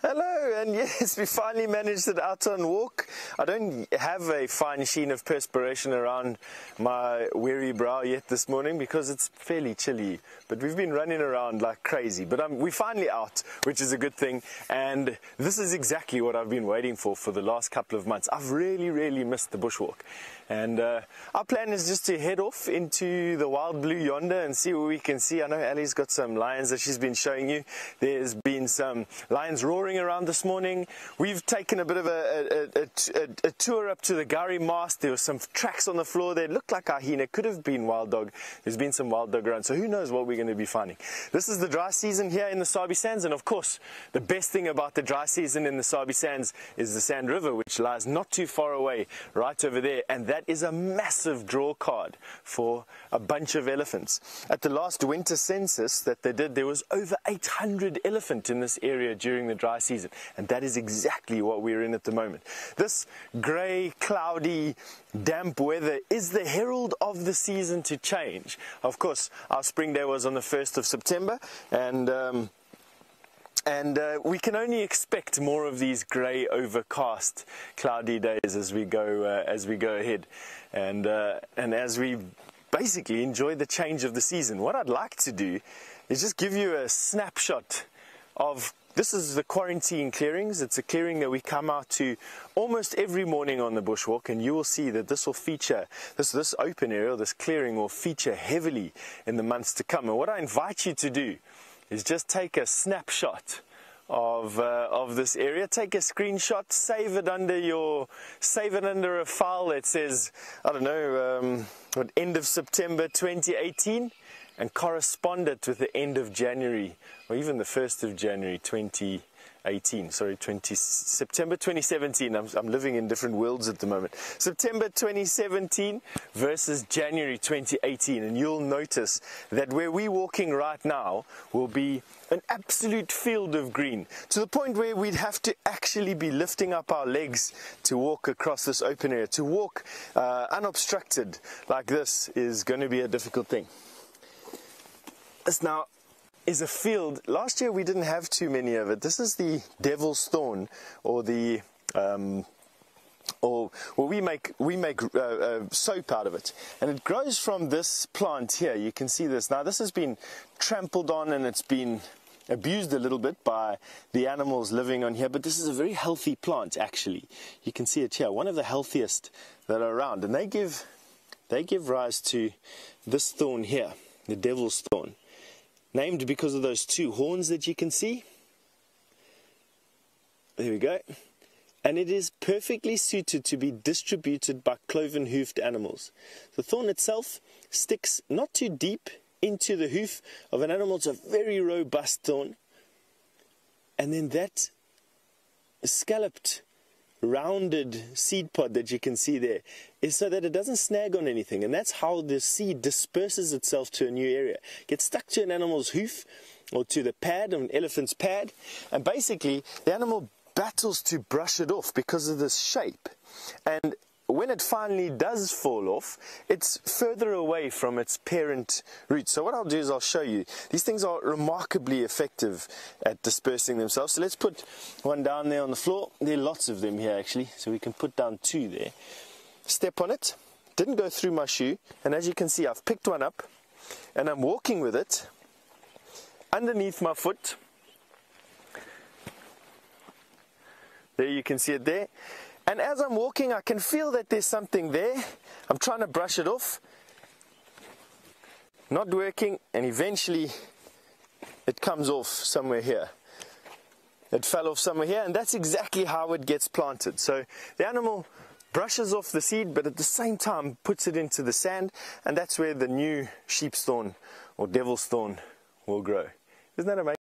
Hello, and yes, we finally managed it out on walk. I don't have a fine sheen of perspiration around my weary brow yet this morning because it's fairly chilly. But we've been running around like crazy. But um, we're finally out, which is a good thing. And this is exactly what I've been waiting for for the last couple of months. I've really, really missed the bushwalk. And uh, our plan is just to head off into the wild blue yonder and see what we can see. I know Ali's got some lions that she's been showing you. There's been some lions roaring around this morning. We've taken a bit of a, a, a, a tour up to the Gari mast. There were some tracks on the floor there. It looked like a hyena. Could have been wild dog. There's been some wild dog around. So who knows what we're going to be finding. This is the dry season here in the Sabi Sands. And of course, the best thing about the dry season in the Sabi Sands is the Sand River, which lies not too far away, right over there. And that is a massive draw card for a bunch of elephants. At the last winter census that they did, there was over 800 elephant in this area during the dry season. And that is exactly what we're in at the moment. This grey, cloudy, damp weather is the herald of the season to change. Of course, our spring day was on the 1st of September and um, and uh, we can only expect more of these grey, overcast, cloudy days as we go uh, as we go ahead, and uh, and as we basically enjoy the change of the season. What I'd like to do is just give you a snapshot of this is the quarantine clearings. It's a clearing that we come out to almost every morning on the bushwalk, and you will see that this will feature, this, this open area, this clearing will feature heavily in the months to come. And what I invite you to do is just take a snapshot of uh, of this area. Take a screenshot, save it under your, save it under a file that says, I don't know, um, end of September 2018, and corresponded it with the end of January or even the first of January 2018. sorry, 20, September 2017. I'm, I'm living in different worlds at the moment. September 2017 versus January 2018. And you'll notice that where we're walking right now will be an absolute field of green to the point where we'd have to actually be lifting up our legs to walk across this open area. To walk uh, unobstructed like this is going to be a difficult thing. This now is a field. Last year we didn't have too many of it. This is the devil's thorn, or the um, or well, we make we make uh, uh, soap out of it, and it grows from this plant here. You can see this now. This has been trampled on, and it's been abused a little bit by the animals living on here. But this is a very healthy plant, actually. You can see it here, one of the healthiest that are around, and they give they give rise to this thorn here, the devil's thorn named because of those two horns that you can see. There we go. And it is perfectly suited to be distributed by cloven hoofed animals. The thorn itself sticks not too deep into the hoof of an animal, it's a very robust thorn. And then that scalloped rounded seed pod that you can see there is so that it doesn't snag on anything. And that's how the seed disperses itself to a new area. Gets stuck to an animal's hoof or to the pad, of an elephant's pad, and basically the animal battles to brush it off because of this shape. And when it finally does fall off, it's further away from its parent root. So what I'll do is I'll show you. These things are remarkably effective at dispersing themselves. So let's put one down there on the floor. There are lots of them here actually, so we can put down two there. Step on it. Didn't go through my shoe, and as you can see, I've picked one up, and I'm walking with it underneath my foot. There you can see it there. And as I'm walking, I can feel that there's something there. I'm trying to brush it off. Not working, and eventually it comes off somewhere here. It fell off somewhere here, and that's exactly how it gets planted. So the animal brushes off the seed, but at the same time puts it into the sand, and that's where the new sheep's thorn or devil's thorn will grow. Isn't that amazing?